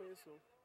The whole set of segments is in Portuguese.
conheço. Não,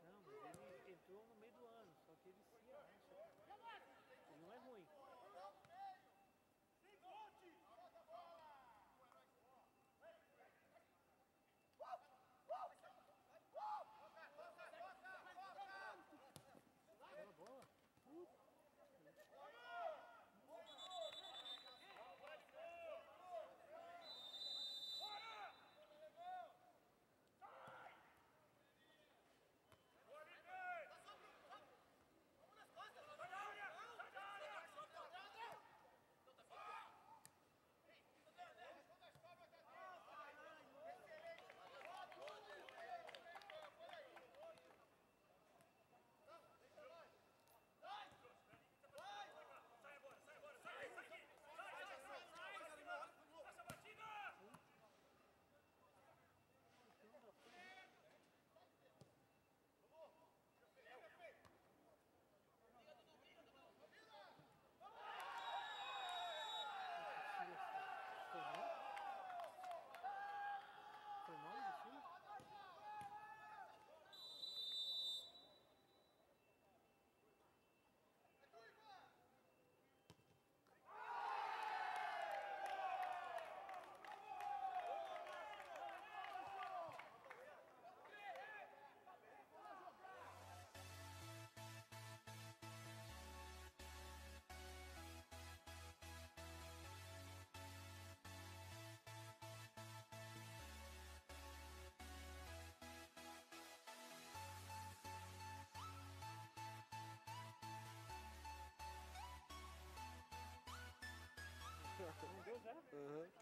Uh-huh.